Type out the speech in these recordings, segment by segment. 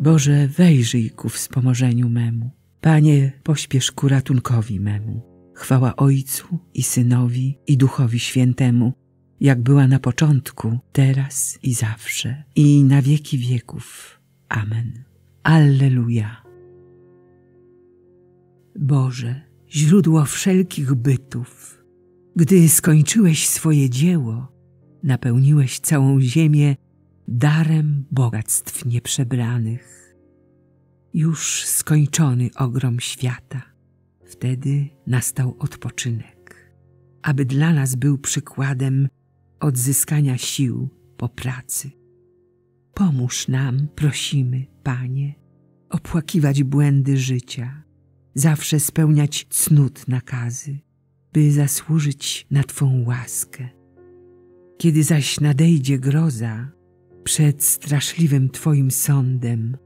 Boże, wejrzyj ku wspomożeniu memu. Panie, pośpiesz ku ratunkowi memu. Chwała Ojcu i Synowi i Duchowi Świętemu, jak była na początku, teraz i zawsze, i na wieki wieków. Amen. Alleluja. Boże, źródło wszelkich bytów, gdy skończyłeś swoje dzieło, napełniłeś całą ziemię darem bogactw nieprzebranych. Już skończony ogrom świata, wtedy nastał odpoczynek, aby dla nas był przykładem odzyskania sił po pracy. Pomóż nam, prosimy, Panie, opłakiwać błędy życia, zawsze spełniać cnót nakazy, by zasłużyć na Twą łaskę. Kiedy zaś nadejdzie groza, przed straszliwym Twoim sądem,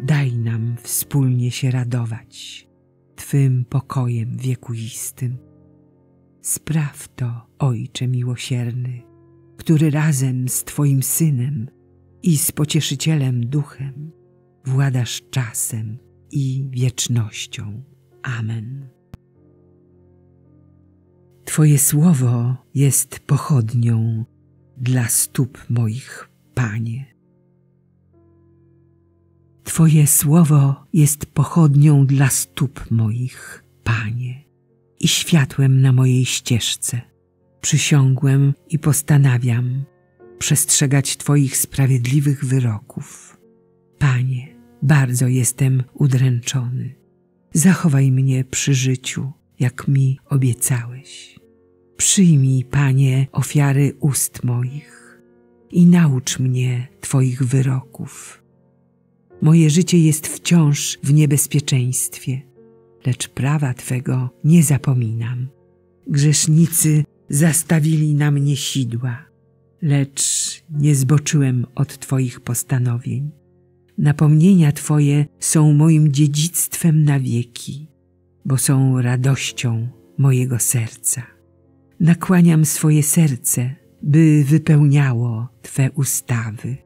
daj nam wspólnie się radować Twym pokojem wiekuistym. Spraw to, Ojcze miłosierny, który razem z Twoim Synem i z Pocieszycielem Duchem władasz czasem i wiecznością. Amen. Twoje słowo jest pochodnią dla stóp moich, Panie. Twoje słowo jest pochodnią dla stóp moich, Panie, i światłem na mojej ścieżce. Przysiągłem i postanawiam przestrzegać Twoich sprawiedliwych wyroków. Panie, bardzo jestem udręczony. Zachowaj mnie przy życiu, jak mi obiecałeś. Przyjmij, Panie, ofiary ust moich i naucz mnie Twoich wyroków. Moje życie jest wciąż w niebezpieczeństwie, lecz prawa Twego nie zapominam. Grzesznicy zastawili na mnie sidła, lecz nie zboczyłem od Twoich postanowień. Napomnienia Twoje są moim dziedzictwem na wieki, bo są radością mojego serca. Nakłaniam swoje serce, by wypełniało Twe ustawy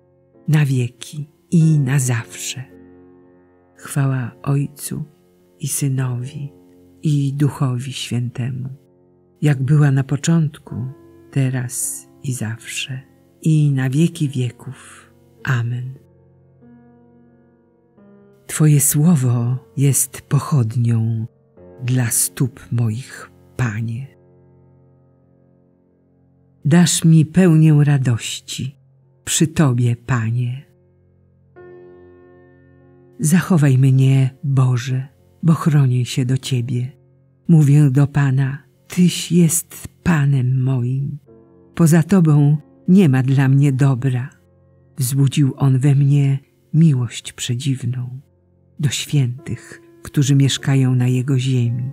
na wieki i na zawsze. Chwała Ojcu i Synowi i Duchowi Świętemu, jak była na początku, teraz i zawsze, i na wieki wieków. Amen. Twoje słowo jest pochodnią dla stóp moich, Panie. Dasz mi pełnię radości przy Tobie, Panie. Zachowaj mnie, Boże, bo chronię się do Ciebie. Mówię do Pana, Tyś jest Panem moim. Poza Tobą nie ma dla mnie dobra. Wzbudził On we mnie miłość przedziwną do świętych, którzy mieszkają na Jego ziemi,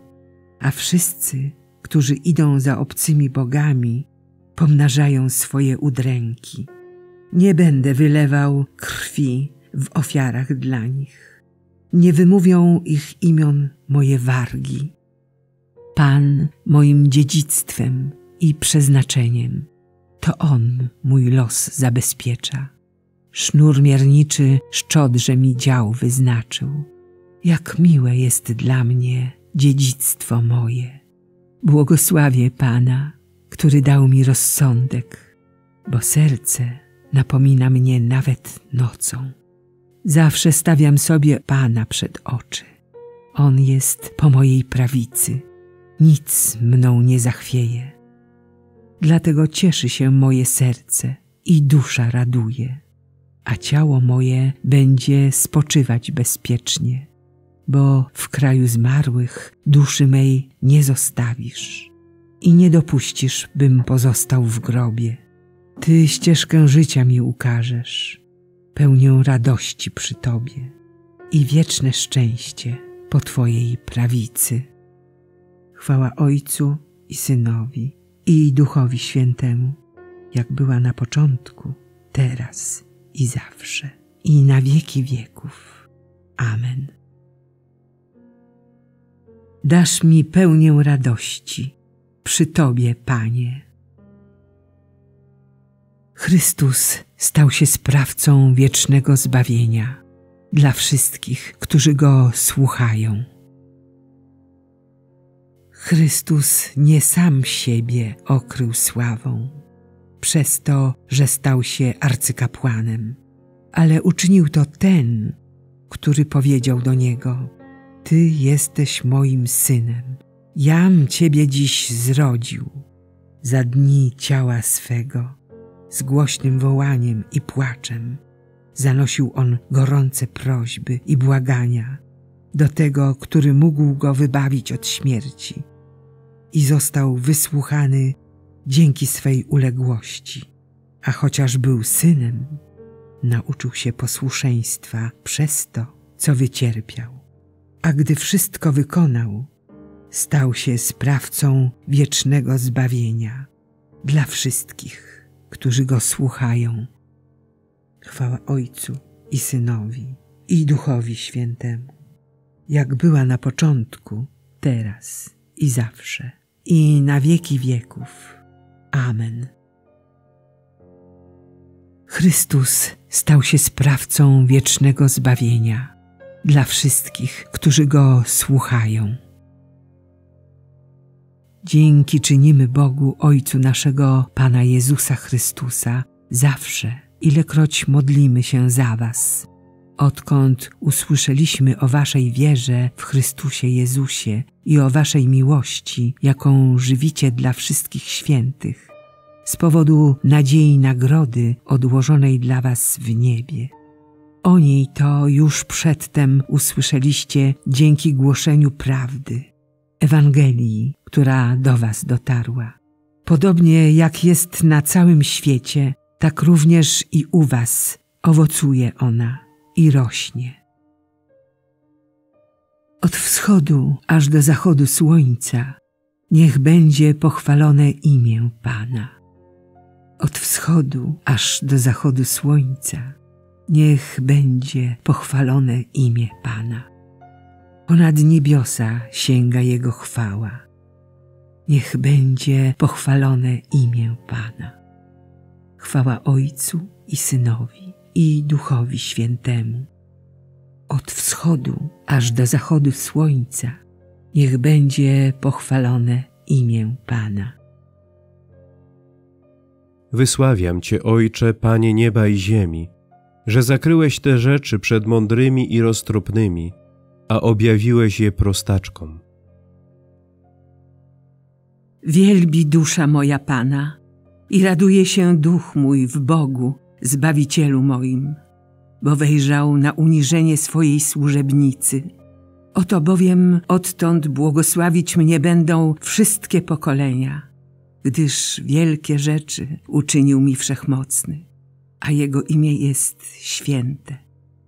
a wszyscy, którzy idą za obcymi bogami, pomnażają swoje udręki. Nie będę wylewał krwi w ofiarach dla nich. Nie wymówią ich imion moje wargi. Pan moim dziedzictwem i przeznaczeniem, to On mój los zabezpiecza. Sznur mierniczy szczodrze mi dział wyznaczył. Jak miłe jest dla mnie dziedzictwo moje. Błogosławię Pana, który dał mi rozsądek, bo serce napomina mnie nawet nocą. Zawsze stawiam sobie Pana przed oczy. On jest po mojej prawicy. Nic mną nie zachwieje. Dlatego cieszy się moje serce i dusza raduje a ciało moje będzie spoczywać bezpiecznie, bo w kraju zmarłych duszy mej nie zostawisz i nie dopuścisz, bym pozostał w grobie. Ty ścieżkę życia mi ukażesz, pełnię radości przy Tobie i wieczne szczęście po Twojej prawicy. Chwała Ojcu i Synowi i Duchowi Świętemu, jak była na początku, teraz i zawsze, i na wieki wieków. Amen. Dasz mi pełnię radości przy Tobie, Panie. Chrystus stał się sprawcą wiecznego zbawienia. dla wszystkich, którzy Go słuchają. Chrystus nie sam siebie okrył sławą, przez to, że stał się arcykapłanem, ale uczynił to ten, który powiedział do Niego: Ty jesteś moim synem, jam Ciebie dziś zrodził. Za dni ciała swego, z głośnym wołaniem i płaczem, zanosił on gorące prośby i błagania do tego, który mógł go wybawić od śmierci i został wysłuchany dzięki swej uległości, a chociaż był synem, nauczył się posłuszeństwa przez to, co wycierpiał. A gdy wszystko wykonał, stał się sprawcą wiecznego zbawienia dla wszystkich, którzy go słuchają. Chwała Ojcu i Synowi i Duchowi Świętemu, jak była na początku, teraz i zawsze, i na wieki wieków. Amen. Chrystus stał się sprawcą wiecznego zbawienia dla wszystkich, którzy Go słuchają. Dzięki czynimy Bogu Ojcu naszego Pana Jezusa Chrystusa zawsze, ilekroć modlimy się za Was. Odkąd usłyszeliśmy o Waszej wierze w Chrystusie Jezusie i o Waszej miłości, jaką żywicie dla wszystkich świętych, z powodu nadziei nagrody odłożonej dla Was w niebie. O niej to już przedtem usłyszeliście dzięki głoszeniu prawdy, Ewangelii, która do Was dotarła. Podobnie jak jest na całym świecie, tak również i u Was owocuje ona i rośnie. Od wschodu aż do zachodu słońca niech będzie pochwalone imię Pana. Od wschodu aż do zachodu słońca niech będzie pochwalone imię Pana. Ponad niebiosa sięga Jego chwała. Niech będzie pochwalone imię Pana. Chwała Ojcu i Synowi i Duchowi Świętemu. Od wschodu aż do zachodu słońca niech będzie pochwalone imię Pana. Wysławiam Cię, Ojcze, Panie nieba i ziemi, że zakryłeś te rzeczy przed mądrymi i roztropnymi, a objawiłeś je prostaczkom. Wielbi dusza moja Pana i raduje się duch mój w Bogu, Zbawicielu moim, bo wejrzał na uniżenie swojej służebnicy. Oto bowiem odtąd błogosławić mnie będą wszystkie pokolenia, gdyż wielkie rzeczy uczynił mi wszechmocny, a Jego imię jest święte.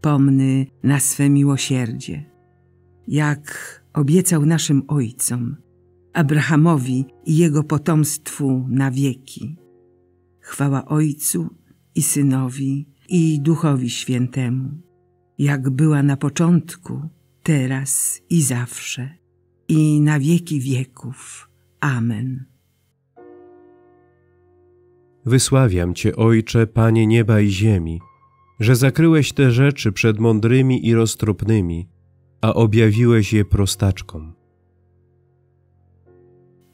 pomny na swe miłosierdzie. Jak obiecał naszym ojcom, Abrahamowi i jego potomstwu na wieki. Chwała Ojcu i Synowi i Duchowi Świętemu, jak była na początku, teraz i zawsze, i na wieki wieków. Amen. Wysławiam Cię, Ojcze, Panie nieba i ziemi, że zakryłeś te rzeczy przed mądrymi i roztropnymi, a objawiłeś je prostaczkom.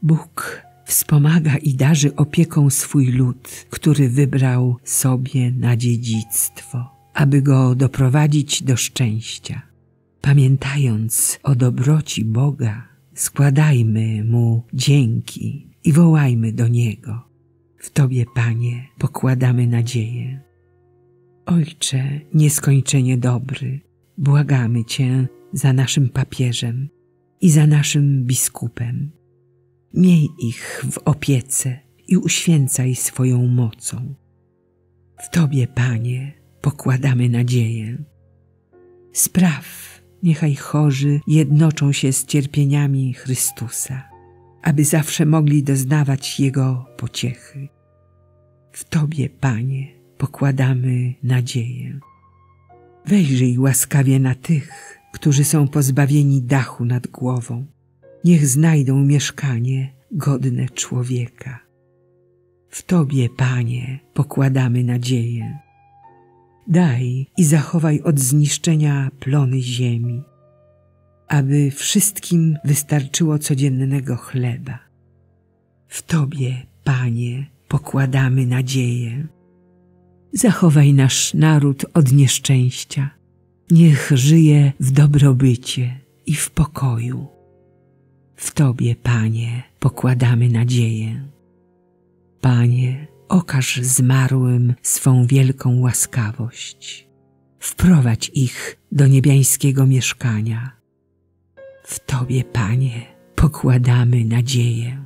Bóg wspomaga i darzy opieką swój lud, który wybrał sobie na dziedzictwo, aby go doprowadzić do szczęścia. Pamiętając o dobroci Boga, składajmy Mu dzięki i wołajmy do Niego. W Tobie, Panie, pokładamy nadzieję. Ojcze nieskończenie dobry, błagamy Cię za naszym papieżem i za naszym biskupem. Miej ich w opiece i uświęcaj swoją mocą. W Tobie, Panie, pokładamy nadzieję. Spraw, niechaj chorzy jednoczą się z cierpieniami Chrystusa, aby zawsze mogli doznawać Jego pociechy. W Tobie, Panie, pokładamy nadzieję. Wejrzyj łaskawie na tych, którzy są pozbawieni dachu nad głową. Niech znajdą mieszkanie godne człowieka. W Tobie, Panie, pokładamy nadzieję. Daj i zachowaj od zniszczenia plony ziemi, aby wszystkim wystarczyło codziennego chleba. W Tobie, Panie, pokładamy nadzieję. Zachowaj nasz naród od nieszczęścia. Niech żyje w dobrobycie i w pokoju. W Tobie, Panie, pokładamy nadzieję. Panie, okaż zmarłym swą wielką łaskawość. Wprowadź ich do niebiańskiego mieszkania. W Tobie, Panie, pokładamy nadzieję.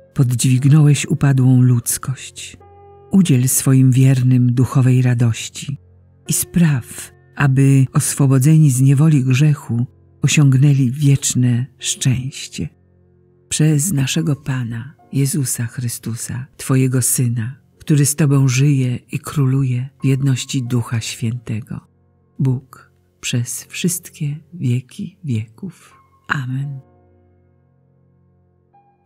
poddźwignąłeś upadłą ludzkość. Udziel swoim wiernym duchowej radości i spraw, aby oswobodzeni z niewoli grzechu osiągnęli wieczne szczęście. Przez naszego Pana, Jezusa Chrystusa, Twojego Syna, który z Tobą żyje i króluje w jedności Ducha Świętego. Bóg przez wszystkie wieki wieków. Amen.